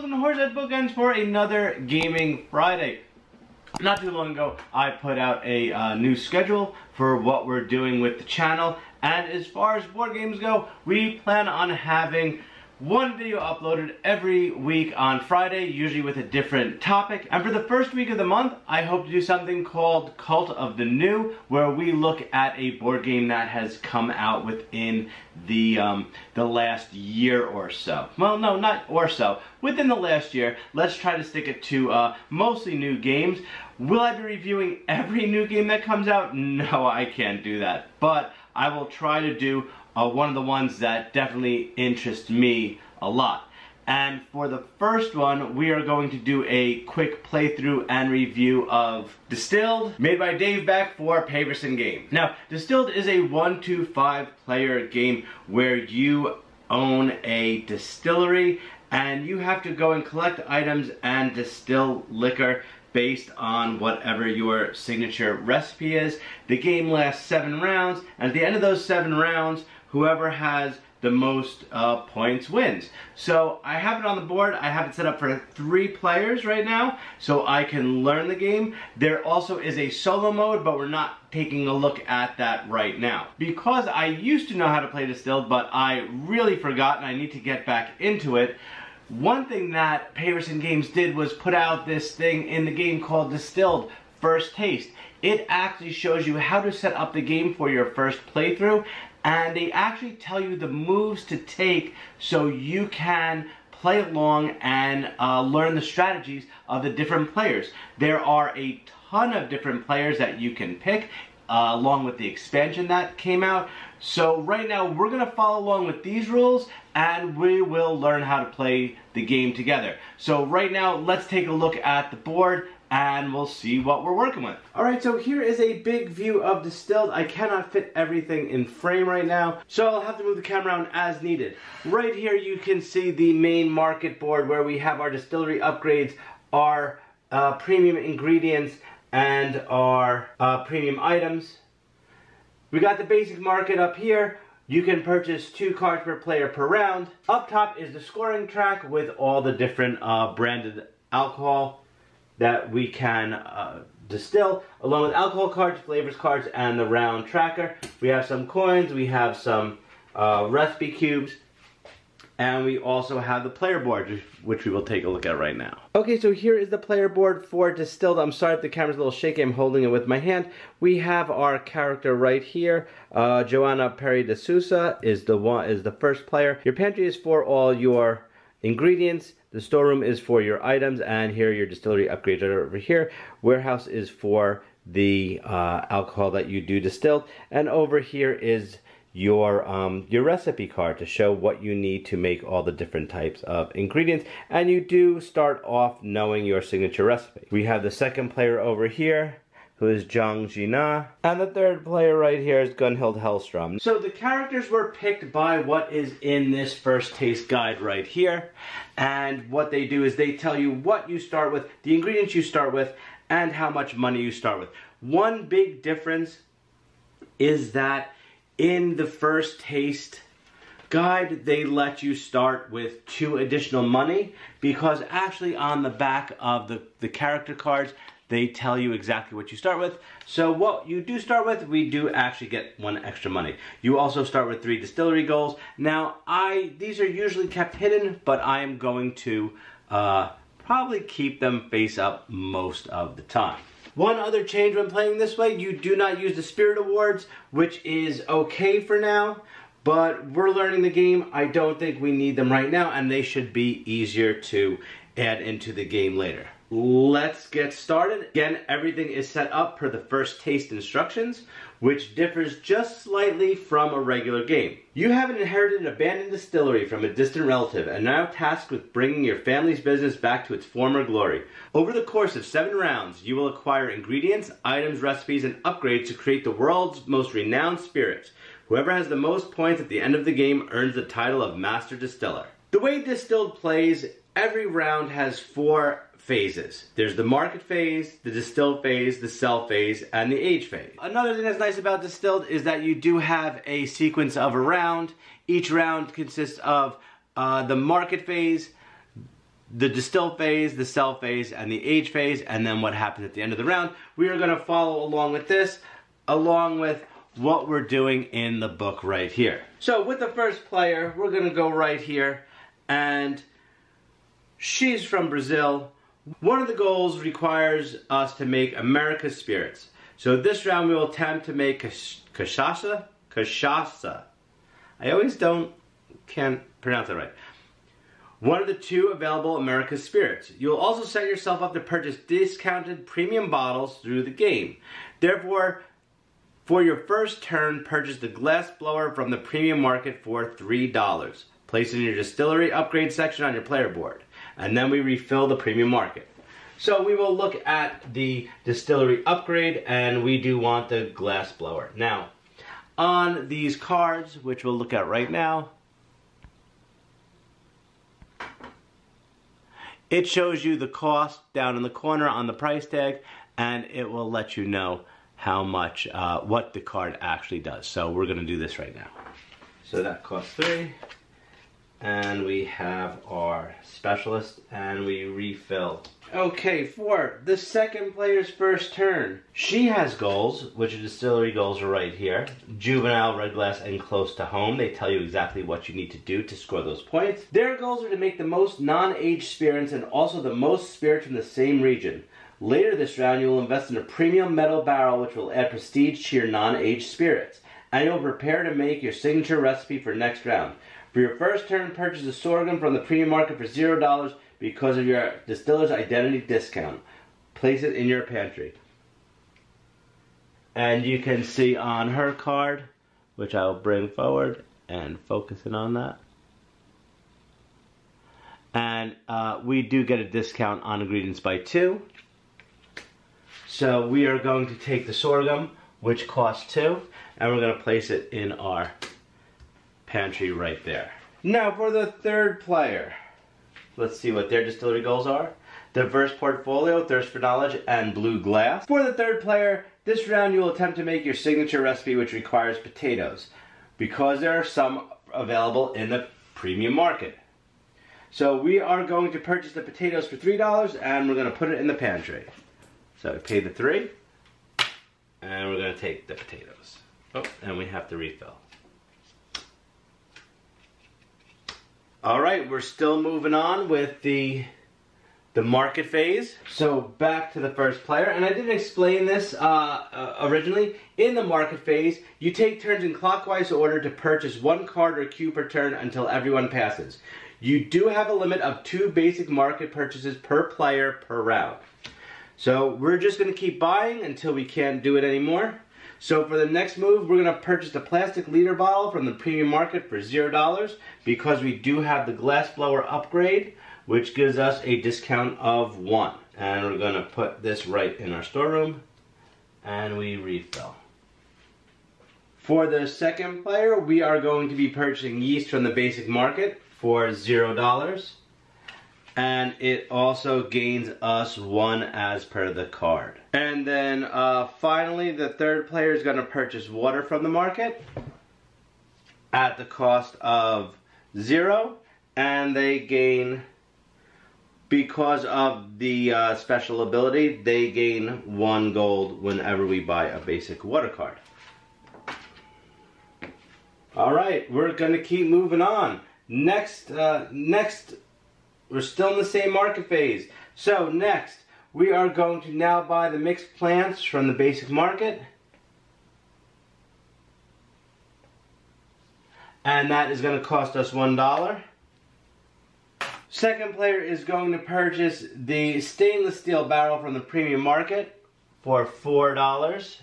welcome to Horsehead Bookends for another Gaming Friday. Not too long ago, I put out a uh, new schedule for what we're doing with the channel, and as far as board games go, we plan on having one video uploaded every week on Friday, usually with a different topic. And for the first week of the month, I hope to do something called Cult of the New, where we look at a board game that has come out within the um, the last year or so. Well, no, not or so. Within the last year, let's try to stick it to uh, mostly new games. Will I be reviewing every new game that comes out? No, I can't do that. But I will try to do one of the ones that definitely interest me a lot. And for the first one, we are going to do a quick playthrough and review of Distilled, made by Dave Beck for Paverson Game. Now, Distilled is a 1 to 5 player game where you own a distillery and you have to go and collect items and distill liquor based on whatever your signature recipe is. The game lasts seven rounds, and at the end of those seven rounds, whoever has the most uh, points wins. So I have it on the board. I have it set up for three players right now, so I can learn the game. There also is a solo mode, but we're not taking a look at that right now. Because I used to know how to play Distilled, but I really forgot and I need to get back into it, one thing that Paverson Games did was put out this thing in the game called Distilled First Taste. It actually shows you how to set up the game for your first playthrough and they actually tell you the moves to take so you can play along and uh, learn the strategies of the different players. There are a ton of different players that you can pick uh, along with the expansion that came out. So right now we're going to follow along with these rules and we will learn how to play the game together. So right now let's take a look at the board and we'll see what we're working with. Alright, so here is a big view of Distilled. I cannot fit everything in frame right now, so I'll have to move the camera around as needed. Right here you can see the main market board where we have our distillery upgrades, our uh, premium ingredients, and our uh, premium items. We got the basic market up here. You can purchase two cards per player per round. Up top is the scoring track with all the different uh, branded alcohol that we can uh, distill, along with alcohol cards, flavors cards, and the round tracker. We have some coins, we have some uh, recipe cubes, and we also have the player board, which we will take a look at right now. Okay, so here is the player board for Distilled. I'm sorry if the camera's a little shaky, I'm holding it with my hand. We have our character right here. Uh, Joanna Perry de Sousa is the one is the first player. Your pantry is for all your ingredients. The storeroom is for your items, and here your distillery upgrades are over here. Warehouse is for the uh, alcohol that you do distill, and over here is your um, your recipe card to show what you need to make all the different types of ingredients and you do start off knowing your signature recipe. We have the second player over here who is Zhang Jina. And the third player right here is Gunhild Hellstrom. So the characters were picked by what is in this first taste guide right here. And what they do is they tell you what you start with, the ingredients you start with, and how much money you start with. One big difference is that in the first taste guide, they let you start with two additional money because actually on the back of the, the character cards, they tell you exactly what you start with. So what you do start with, we do actually get one extra money. You also start with three distillery goals. Now, I these are usually kept hidden, but I am going to uh, probably keep them face up most of the time. One other change when playing this way, you do not use the Spirit Awards, which is okay for now, but we're learning the game. I don't think we need them right now, and they should be easier to add into the game later. Let's get started. Again, everything is set up per the first taste instructions, which differs just slightly from a regular game. You have inherited an abandoned distillery from a distant relative and now tasked with bringing your family's business back to its former glory. Over the course of seven rounds, you will acquire ingredients, items, recipes, and upgrades to create the world's most renowned spirits. Whoever has the most points at the end of the game earns the title of Master Distiller. The way Distilled plays, every round has four phases. There's the market phase, the distill phase, the sell phase, and the age phase. Another thing that's nice about distilled is that you do have a sequence of a round. Each round consists of uh, the market phase, the distill phase, the sell phase, and the age phase, and then what happens at the end of the round. We are going to follow along with this, along with what we're doing in the book right here. So with the first player, we're going to go right here, and she's from Brazil. One of the goals requires us to make America's spirits. So this round we will attempt to make cachaça, cachaça. I always don't, can't pronounce it right one of the two available America's Spirits. You'll also set yourself up to purchase discounted premium bottles through the game. Therefore, for your first turn, purchase the glass blower from the premium market for $3. Place in your distillery upgrade section on your player board. And then we refill the premium market. So we will look at the distillery upgrade and we do want the glass blower. Now, on these cards, which we'll look at right now, It shows you the cost down in the corner on the price tag and it will let you know how much, uh, what the card actually does. So we're gonna do this right now. So that costs three. And we have our specialist and we refill Okay, four. The second player's first turn. She has goals, which are distillery goals are right here. Juvenile, red glass, and close to home. They tell you exactly what you need to do to score those points. Their goals are to make the most non-aged spirits and also the most spirits from the same region. Later this round, you will invest in a premium metal barrel which will add prestige to your non-aged spirits. And you'll prepare to make your signature recipe for next round. For your first turn, purchase a sorghum from the premium market for $0 because of your distiller's identity discount. Place it in your pantry. And you can see on her card, which I'll bring forward and focus in on that. And uh, we do get a discount on ingredients by two. So we are going to take the sorghum, which costs two, and we're going to place it in our pantry right there. Now for the third player. Let's see what their distillery goals are. Diverse portfolio, thirst for knowledge, and blue glass. For the third player, this round you will attempt to make your signature recipe which requires potatoes because there are some available in the premium market. So we are going to purchase the potatoes for $3 and we're going to put it in the pantry. So we pay the three and we're going to take the potatoes. Oh, and we have to refill. All right, we're still moving on with the the market phase. So back to the first player, and I didn't explain this uh, uh, originally. In the market phase, you take turns in clockwise order to purchase one card or cube per turn until everyone passes. You do have a limit of two basic market purchases per player per round. So we're just going to keep buying until we can't do it anymore. So for the next move, we're going to purchase a plastic liter bottle from the premium market for $0 because we do have the glass blower upgrade, which gives us a discount of 1. And we're going to put this right in our storeroom and we refill. For the second player, we are going to be purchasing yeast from the basic market for $0 and it also gains us one as per the card. And then uh, finally, the third player is going to purchase water from the market at the cost of zero, and they gain, because of the uh, special ability, they gain one gold whenever we buy a basic water card. All right, we're going to keep moving on. Next, uh, next we're still in the same market phase. So next, we are going to now buy the mixed plants from the basic market. And that is going to cost us $1. Second player is going to purchase the stainless steel barrel from the premium market for $4.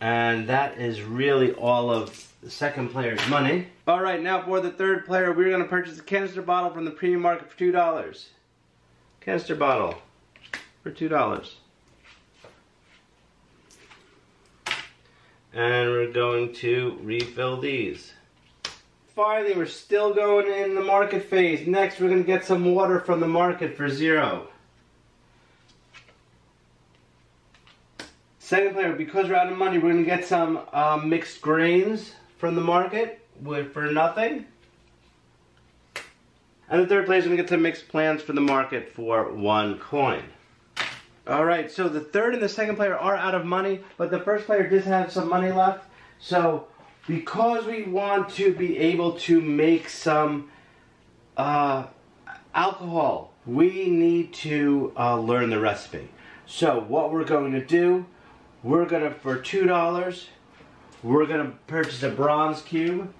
And that is really all of the second player's money. All right, now for the third player, we're going to purchase a canister bottle from the premium market for $2. Canister bottle for $2. And we're going to refill these. Finally, we're still going in the market phase. Next, we're going to get some water from the market for zero. Second player, because we're out of money, we're going to get some uh, mixed grains from the market with, for nothing. And the third going to get to mix plans for the market for one coin. Alright, so the third and the second player are out of money, but the first player does have some money left. So, because we want to be able to make some uh, alcohol, we need to uh, learn the recipe. So, what we're going to do, we're going to, for $2, we're going to purchase a bronze cube,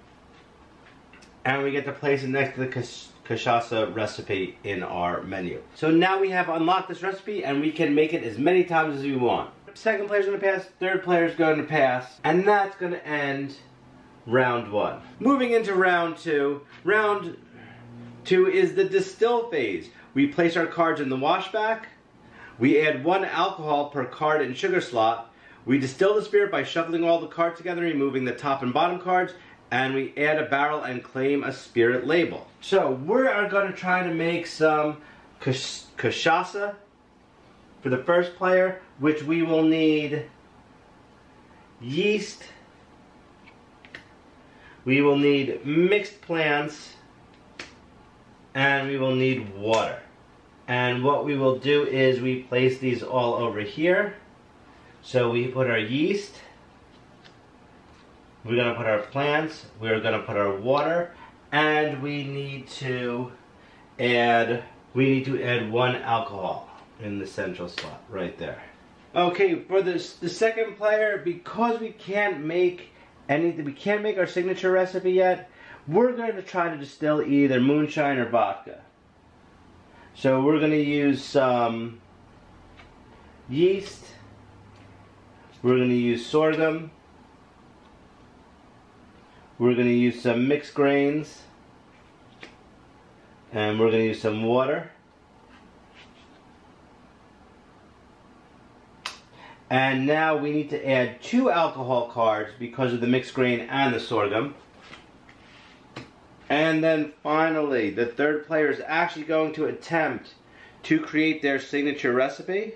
and we get to place it next to the cachaça recipe in our menu. So now we have unlocked this recipe and we can make it as many times as we want. Second player's gonna pass, third player's going to pass, and that's gonna end round one. Moving into round two, round two is the distill phase. We place our cards in the washback, we add one alcohol per card and sugar slot, we distill the spirit by shuffling all the cards together, removing the top and bottom cards, and we add a barrel and claim a spirit label. So we are going to try to make some cachaça for the first player, which we will need yeast, we will need mixed plants, and we will need water. And what we will do is we place these all over here. So we put our yeast, we're to put our plants, we're to put our water, and we need to add, we need to add one alcohol in the central slot right there. Okay, for this, the second player, because we can't make anything, we can't make our signature recipe yet, we're going to try to distill either moonshine or vodka. So we're going to use some yeast, we're going to use sorghum, we're going to use some mixed grains and we're going to use some water. And now we need to add two alcohol cards because of the mixed grain and the sorghum. And then finally, the third player is actually going to attempt to create their signature recipe.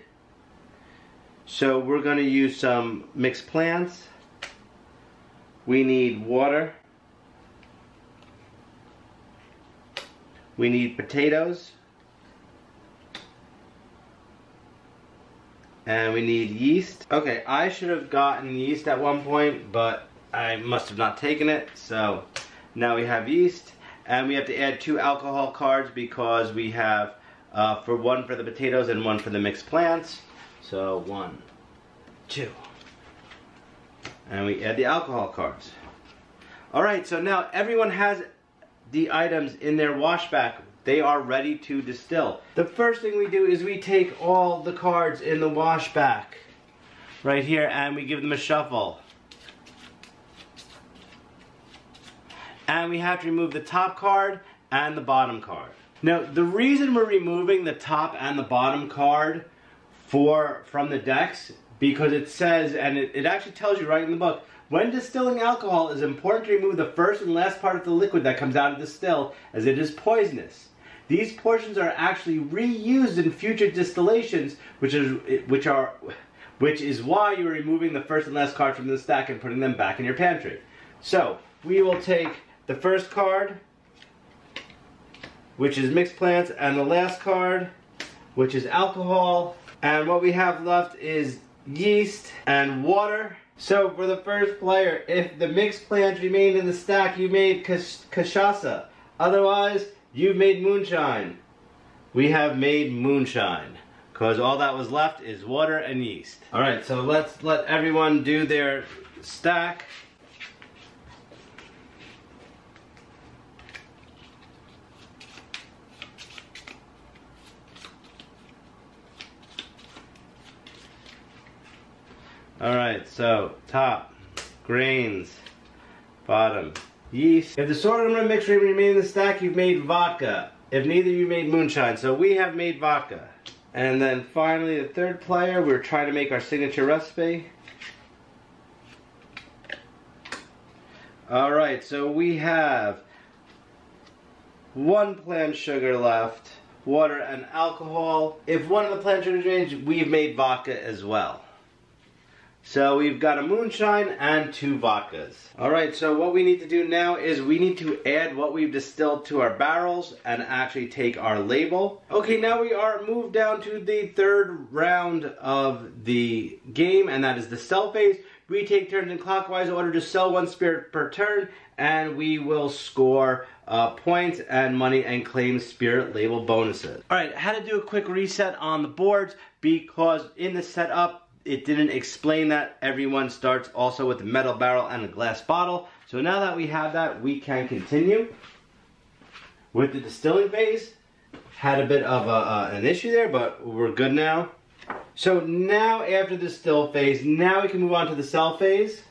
So we're going to use some mixed plants we need water. We need potatoes. And we need yeast. Okay, I should have gotten yeast at one point, but I must have not taken it. So now we have yeast. And we have to add two alcohol cards because we have uh, for one for the potatoes and one for the mixed plants. So one, two and we add the alcohol cards. Alright, so now everyone has the items in their washback. They are ready to distill. The first thing we do is we take all the cards in the washback right here and we give them a shuffle. And we have to remove the top card and the bottom card. Now, the reason we're removing the top and the bottom card for from the decks because it says, and it, it actually tells you right in the book, when distilling alcohol, it is important to remove the first and last part of the liquid that comes out of the still, as it is poisonous. These portions are actually reused in future distillations, which is which are which is why you're removing the first and last card from the stack and putting them back in your pantry. So we will take the first card, which is mixed plants, and the last card, which is alcohol. And what we have left is yeast, and water. So for the first player, if the mixed plants remained in the stack, you made cachaça. Otherwise, you've made moonshine. We have made moonshine. Because all that was left is water and yeast. Alright, so let's let everyone do their stack. Alright, so top, grains, bottom, yeast. If the sorghum and mixture remain in the stack, you've made vodka. If neither, you made moonshine. So we have made vodka. And then finally, the third player, we're trying to make our signature recipe. Alright, so we have one plant sugar left, water and alcohol. If one of the plant sugars remains, we've made vodka as well. So we've got a moonshine and two vodkas. All right, so what we need to do now is we need to add what we've distilled to our barrels and actually take our label. Okay, now we are moved down to the third round of the game, and that is the sell phase. We take turns in clockwise order to sell one spirit per turn, and we will score uh, points and money and claim spirit label bonuses. All right, how to do a quick reset on the boards because in the setup, it didn't explain that everyone starts also with a metal barrel and a glass bottle. So now that we have that, we can continue with the distilling phase. Had a bit of a, uh, an issue there, but we're good now. So now after the still phase, now we can move on to the sell phase.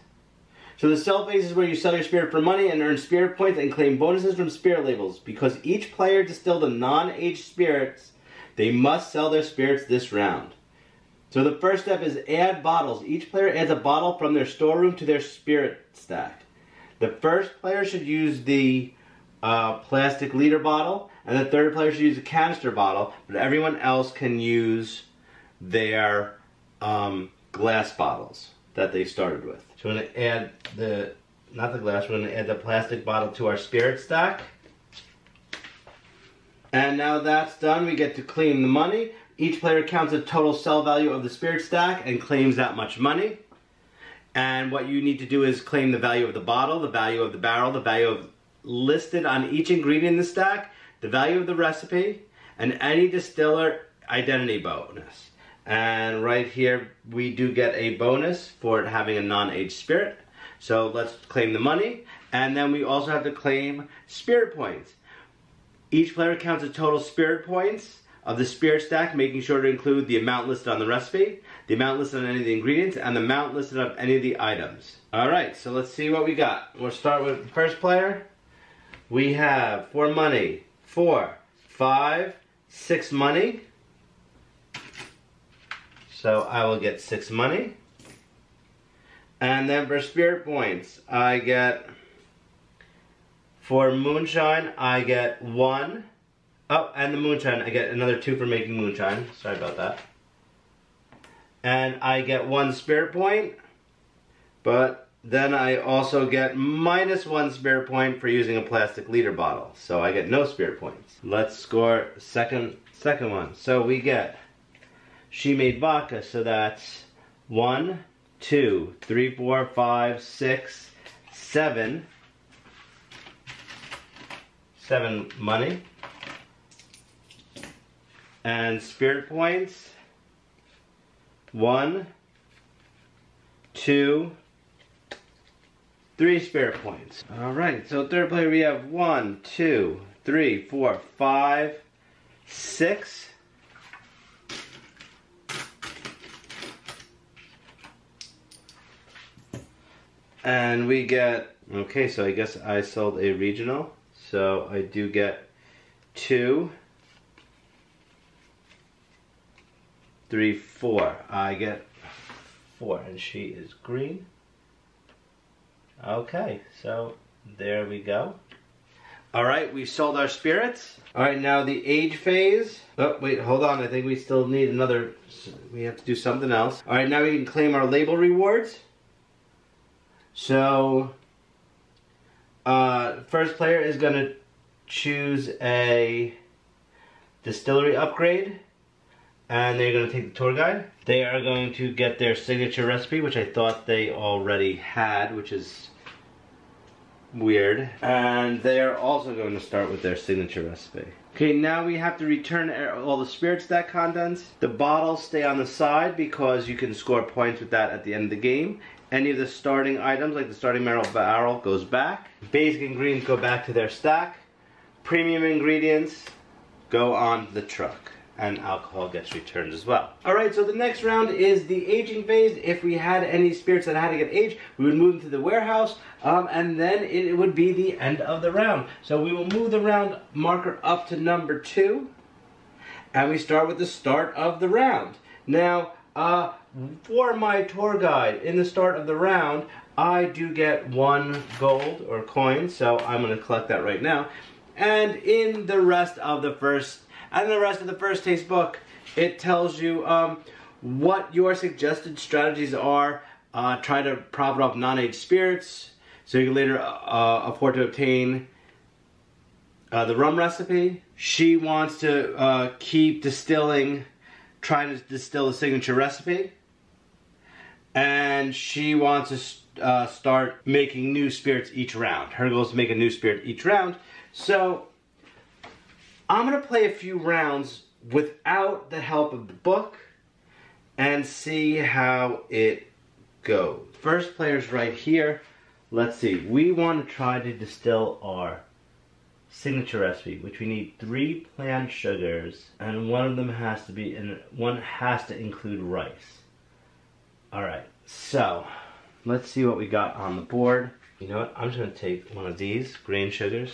So the sell phase is where you sell your spirit for money and earn spirit points and claim bonuses from spirit labels. Because each player distilled a non-aged spirits, they must sell their spirits this round. So the first step is add bottles. Each player adds a bottle from their storeroom to their spirit stack. The first player should use the uh, plastic liter bottle, and the third player should use a canister bottle, but everyone else can use their um, glass bottles that they started with. So we're going to add the, not the glass, we're going to add the plastic bottle to our spirit stack. And now that's done, we get to clean the money. Each player counts the total sell value of the spirit stack and claims that much money. And what you need to do is claim the value of the bottle, the value of the barrel, the value of listed on each ingredient in the stack, the value of the recipe, and any distiller identity bonus. And right here, we do get a bonus for having a non-aged spirit. So let's claim the money. And then we also have to claim spirit points. Each player counts the total spirit points of the spirit stack, making sure to include the amount listed on the recipe, the amount listed on any of the ingredients, and the amount listed on any of the items. Alright, so let's see what we got. We'll start with the first player. We have four money, four, five, six money. So I will get six money. And then for spirit points, I get, for moonshine, I get one. Oh, and the moonshine, I get another two for making moonshine. Sorry about that. And I get one spirit point, but then I also get minus one spirit point for using a plastic liter bottle. So I get no spirit points. Let's score second second one. So we get she made vodka, so that's one, two, three, four, five, six, seven. Seven money and spirit points. One, two, three spirit points. All right, so third player we have one, two, three, four, five, six. And we get, okay, so I guess I sold a regional. So I do get two. Three, four. I get four, and she is green. Okay, so there we go. All right, we sold our spirits. All right, now the age phase. Oh, wait, hold on. I think we still need another, we have to do something else. All right, now we can claim our label rewards. So, uh, first player is gonna choose a distillery upgrade and they're to take the tour guide. They are going to get their signature recipe, which I thought they already had, which is weird. And they are also going to start with their signature recipe. Okay, now we have to return all the spirits stack contents. The bottles stay on the side because you can score points with that at the end of the game. Any of the starting items, like the starting barrel barrel, goes back. Basic ingredients go back to their stack. Premium ingredients go on the truck and alcohol gets returned as well. Alright, so the next round is the aging phase. If we had any spirits that had to get aged, we would move them to the warehouse, um, and then it would be the end of the round. So we will move the round marker up to number two, and we start with the start of the round. Now, uh, for my tour guide, in the start of the round, I do get one gold or coin, so I'm going to collect that right now. And in the rest of the first and the rest of the first taste book, it tells you um, what your suggested strategies are uh, try to profit off non-aged spirits so you can later uh, afford to obtain uh, the rum recipe. She wants to uh, keep distilling, trying to distill the signature recipe. And she wants to uh, start making new spirits each round. Her goal is to make a new spirit each round. So I'm to play a few rounds without the help of the book and see how it goes. First player's right here. Let's see. We want to try to distill our signature recipe, which we need three plant sugars, and one of them has to be, and one has to include rice. All right, so let's see what we got on the board. You know what? I'm just gonna take one of these grain sugars.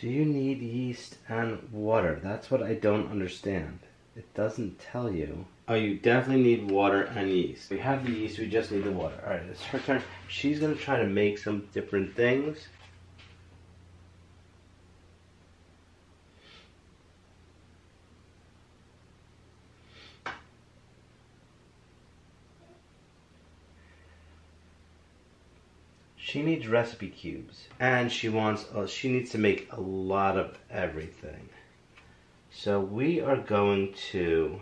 Do you need yeast and water? That's what I don't understand. It doesn't tell you. Oh, you definitely need water and yeast. We have the yeast, we just need the water. Alright, it's her turn. She's gonna try to make some different things. She needs recipe cubes. And she wants, uh, she needs to make a lot of everything. So we are going to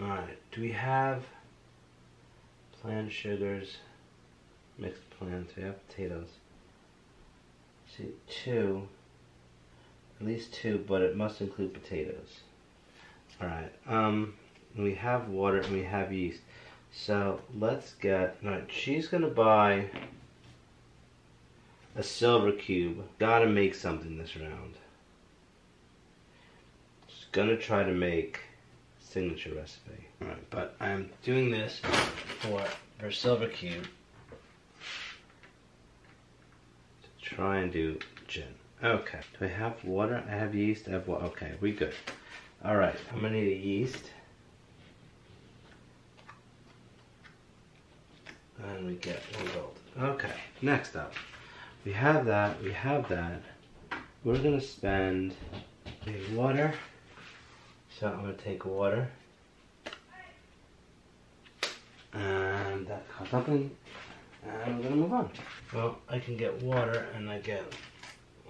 Alright, do we have plant sugars, mixed plants, we have potatoes. See, two, at least two, but it must include potatoes. Alright, um, we have water and we have yeast. So let's get, alright, she's gonna buy a silver cube. Gotta make something this round. She's gonna try to make signature recipe. Alright, but I'm doing this for her silver cube to try and do gin. Okay, do I have water? I have yeast, I have water. Okay, we good. Alright, I'm gonna need a yeast. And we get one gold. Okay, next up. We have that, we have that. We're gonna spend a water. So I'm going to take water. And that up and, and we're going to move on. Well, I can get water and I get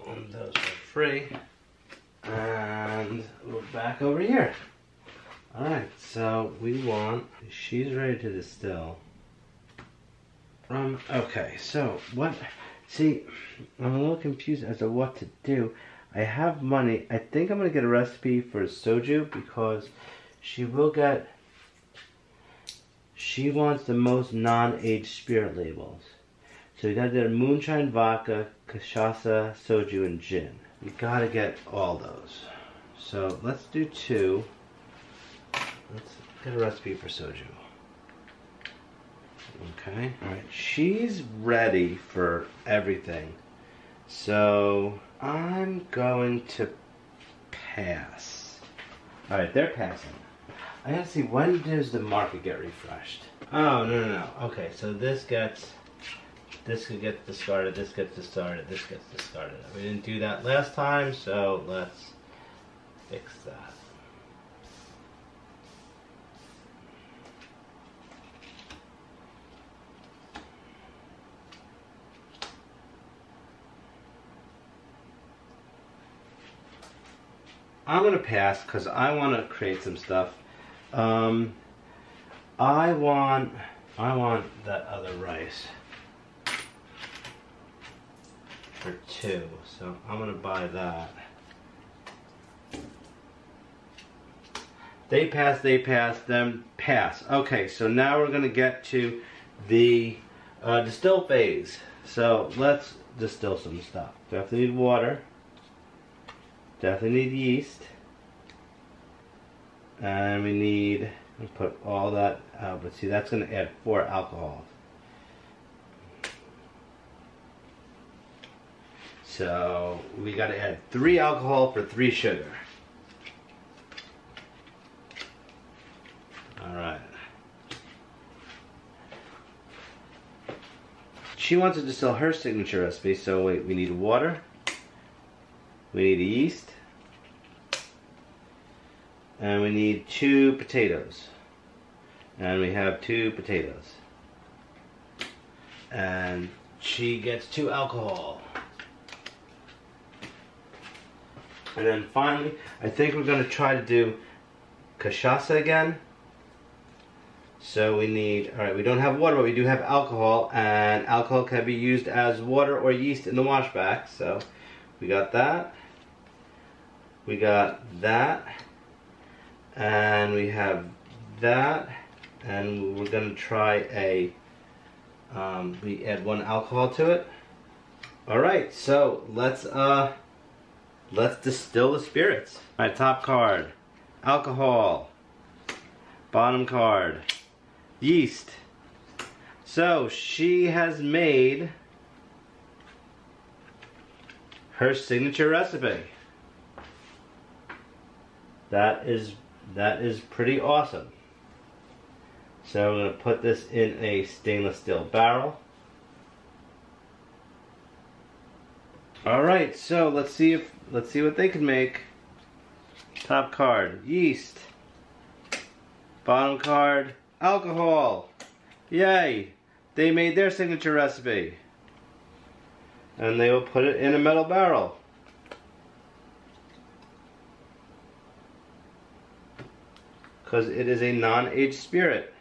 one of those for free. And we're back over here. Alright, so we want, she's ready to distill. Um, okay, so what, see, I'm a little confused as to what to do. I have money. I think I'm going to get a recipe for soju because she will get... She wants the most non-aged spirit labels. So you got to get moonshine, vodka, cachaça, soju, and gin. You got to get all those. So let's do two. Let's get a recipe for soju. Okay. Alright. She's ready for everything. So I'm going to pass. Alright, they're passing. I gotta see, when does the market get refreshed? Oh, no, no, no. Okay, so this gets, this gets discarded, this gets discarded, this gets discarded. We didn't do that last time, so let's fix that. I'm gonna pass because I want to create some stuff. Um, I want, I want that other rice for two, so I'm gonna buy that. They pass, they pass, them pass. Okay, so now we're gonna get to the uh, distill phase. So let's distill some stuff. Definitely need water. Definitely need yeast. And we need, let's put all that out, but see that's going to add four alcohols. So we got to add three alcohol for three sugar. All right. She wants to distill her signature recipe, so wait, we need water. We need yeast. And we need two potatoes. And we have two potatoes. And she gets two alcohol. And then finally, I think we're going to try to do cachaça again. So we need, all right, we don't have water, but we do have alcohol, and alcohol can be used as water or yeast in the washback. So we got that. We got that. And we have that. And we're going to try a, um, we add one alcohol to it. All right, so let's, uh, let's distill the spirits. My top card, alcohol. Bottom card, yeast. So she has made her signature recipe. That is that is pretty awesome. So I'm going to put this in a stainless steel barrel. All right, so let's see if let's see what they can make. Top card, yeast. Bottom card, alcohol. Yay! They made their signature recipe. And they will put it in a metal barrel. Because it is a non-aged spirit.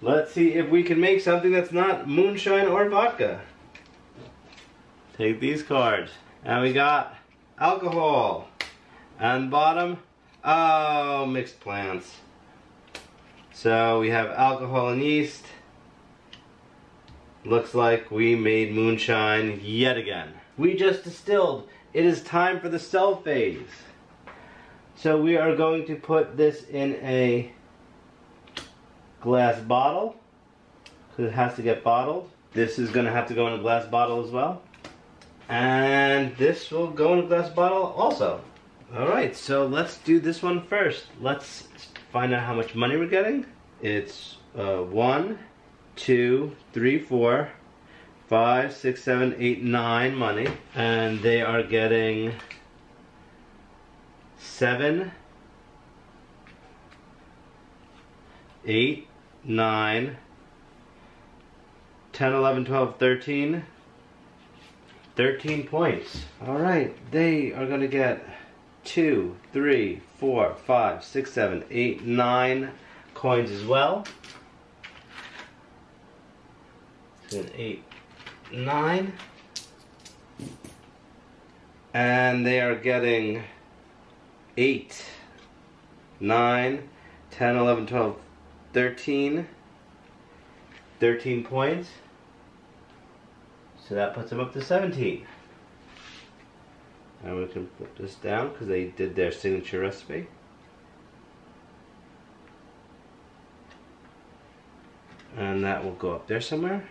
Let's see if we can make something that's not moonshine or vodka. Take these cards. And we got alcohol. And bottom, oh, mixed plants. So we have alcohol and yeast. Looks like we made moonshine yet again. We just distilled. It is time for the sell phase. So we are going to put this in a glass bottle because it has to get bottled. This is going to have to go in a glass bottle as well. And this will go in a glass bottle also. Alright, so let's do this one first. Let's find out how much money we're getting. It's uh, one, two, three, four, five, six, seven, eight, nine money. And they are getting seven, eight, nine, 10, 11, 12, 13, 13 points. All right, they are going to get two, three, four, five, six, seven, eight, nine coins as well. So eight, nine. And they are getting eight, nine, 10, 11, 12, 13. 13 points. So that puts them up to 17. And we can put this down because they did their signature recipe. And that will go up there somewhere.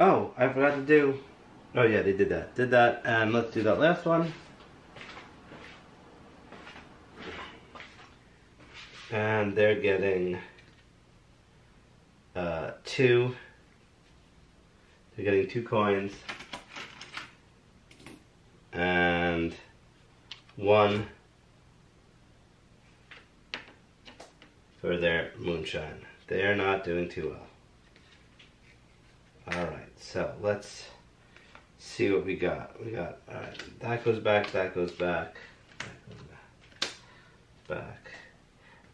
oh, I forgot to do. Oh yeah, they did that. Did that, and let's do that last one. And they're getting uh, two. They're getting two coins. And one for their moonshine. They are not doing too well. Alright, so let's see what we got. We got, alright, that goes back, that goes back, that goes back, back.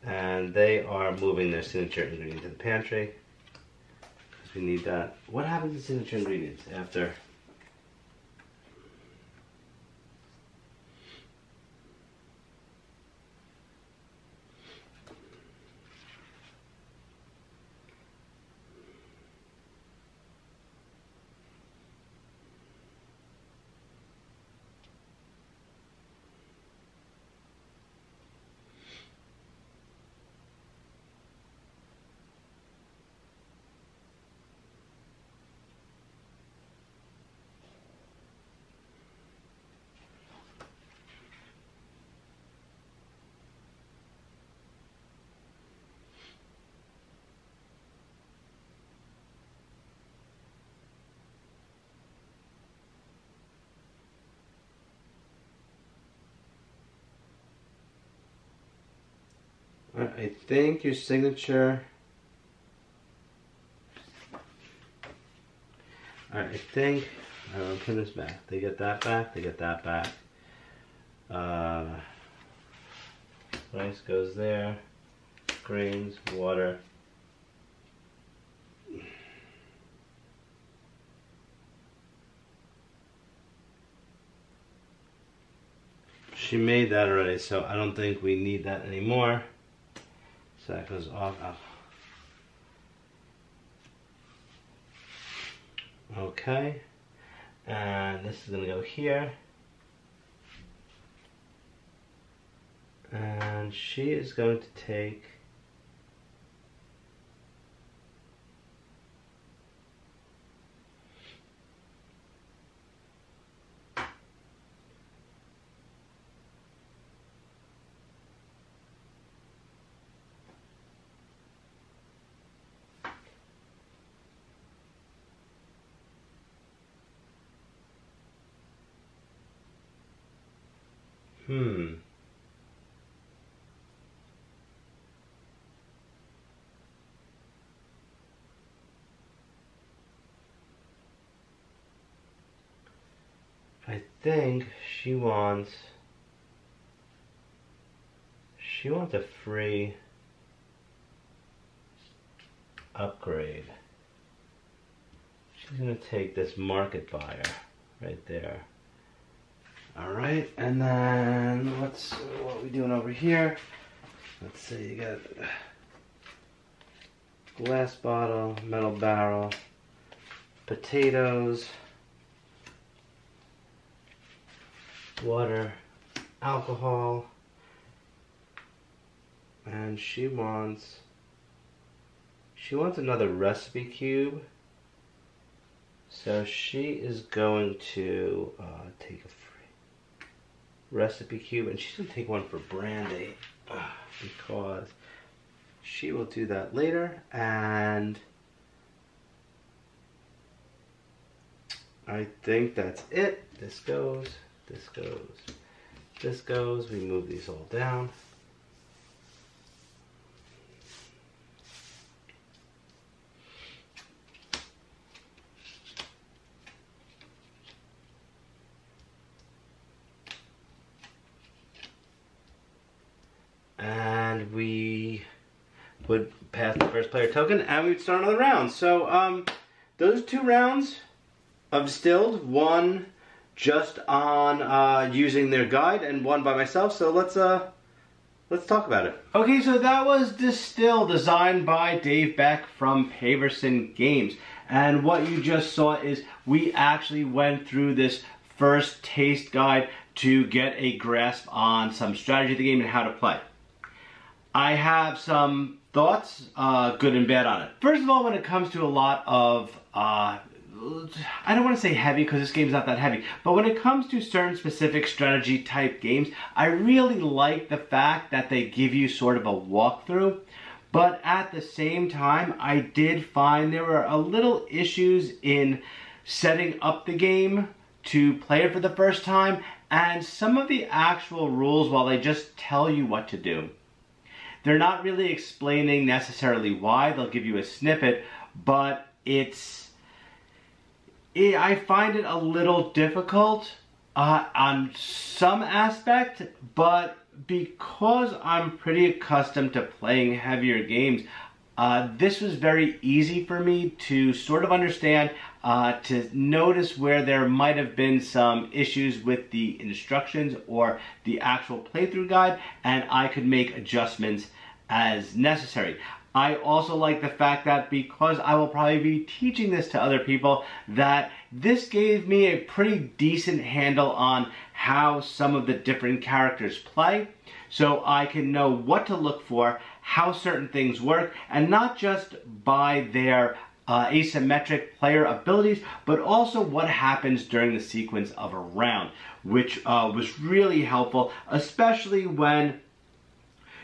And they are moving their signature ingredient to the pantry. Because we need that. What happens to signature ingredients after? I think your signature. Alright, I think. I'll put this back. They get that back, they get that back. Uh, rice goes there. Grains, water. She made that already, so I don't think we need that anymore. That goes off. Okay. And this is going to go here. And she is going to take I think she wants she wants a free upgrade. She's gonna take this market buyer right there. All right, and then what's what are we doing over here? Let's see, you got glass bottle, metal barrel, potatoes, water, alcohol, and she wants she wants another recipe cube. So she is going to uh, take a free recipe cube and she's gonna take one for Brandy uh, because she will do that later and I think that's it. This goes, this goes, this goes. We move these all down. and we would pass the first player token and we'd start another round. So um, those two rounds of distilled, one just on uh, using their guide and one by myself. So let's uh, let's talk about it. Okay, so that was distilled, designed by Dave Beck from Paverson Games. And what you just saw is we actually went through this first taste guide to get a grasp on some strategy of the game and how to play. I have some thoughts, uh, good and bad on it. First of all, when it comes to a lot of, uh, I don't want to say heavy because this game's not that heavy, but when it comes to certain specific strategy type games, I really like the fact that they give you sort of a walkthrough. But at the same time, I did find there were a little issues in setting up the game to play it for the first time and some of the actual rules while they just tell you what to do. They're not really explaining necessarily why. They'll give you a snippet, but it's it, I find it a little difficult uh, on some aspect, but because I'm pretty accustomed to playing heavier games, uh, this was very easy for me to sort of understand, uh, to notice where there might have been some issues with the instructions or the actual playthrough guide, and I could make adjustments as necessary. I also like the fact that because I will probably be teaching this to other people, that this gave me a pretty decent handle on how some of the different characters play. So I can know what to look for, how certain things work, and not just by their uh, asymmetric player abilities, but also what happens during the sequence of a round, which uh, was really helpful, especially when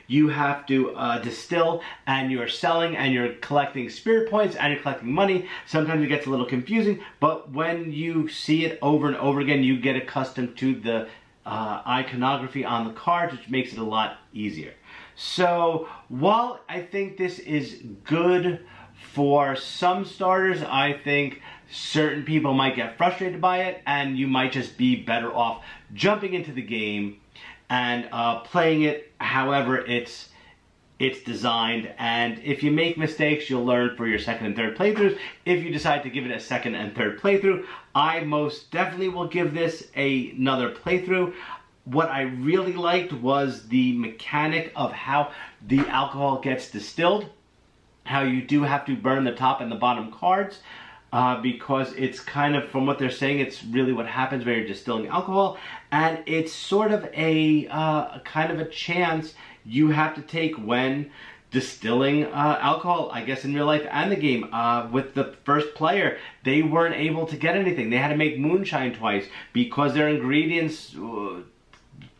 you have to uh, distill and you're selling and you're collecting spirit points and you're collecting money. Sometimes it gets a little confusing, but when you see it over and over again, you get accustomed to the uh, iconography on the cards, which makes it a lot easier. So while I think this is good for some starters, I think certain people might get frustrated by it and you might just be better off jumping into the game and uh, playing it however it's it's designed. And if you make mistakes you'll learn for your second and third playthroughs. If you decide to give it a second and third playthrough I most definitely will give this a, another playthrough. What I really liked was the mechanic of how the alcohol gets distilled how you do have to burn the top and the bottom cards uh, because it's kind of, from what they're saying, it's really what happens when you're distilling alcohol. And it's sort of a uh, kind of a chance you have to take when distilling uh, alcohol, I guess in real life and the game. Uh, with the first player, they weren't able to get anything. They had to make moonshine twice because their ingredients uh,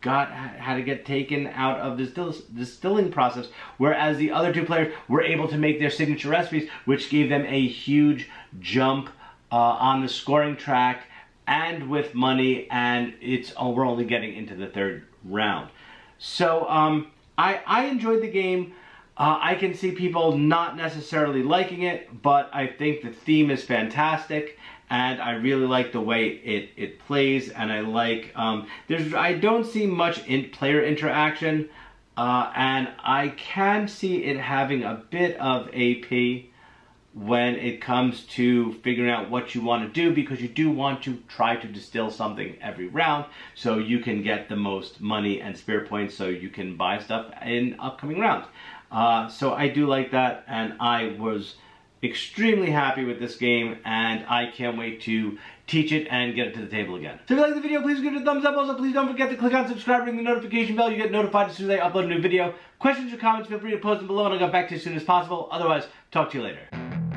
got had to get taken out of the distill, distilling process, whereas the other two players were able to make their signature recipes, which gave them a huge jump uh, on the scoring track and with money, and it's oh, we're only getting into the third round. So um, I, I enjoyed the game. Uh, I can see people not necessarily liking it, but I think the theme is fantastic and I really like the way it, it plays and I like, um, there's I don't see much in player interaction uh, and I can see it having a bit of AP when it comes to figuring out what you want to do because you do want to try to distill something every round so you can get the most money and spirit points so you can buy stuff in upcoming rounds. Uh, so I do like that and I was extremely happy with this game and I can't wait to teach it and get it to the table again. So if you like the video, please give it a thumbs up. Also, please don't forget to click on subscribe, ring the notification bell. You get notified as soon as I upload a new video. Questions or comments, feel free to post them below and I'll get back to you as soon as possible. Otherwise, talk to you later.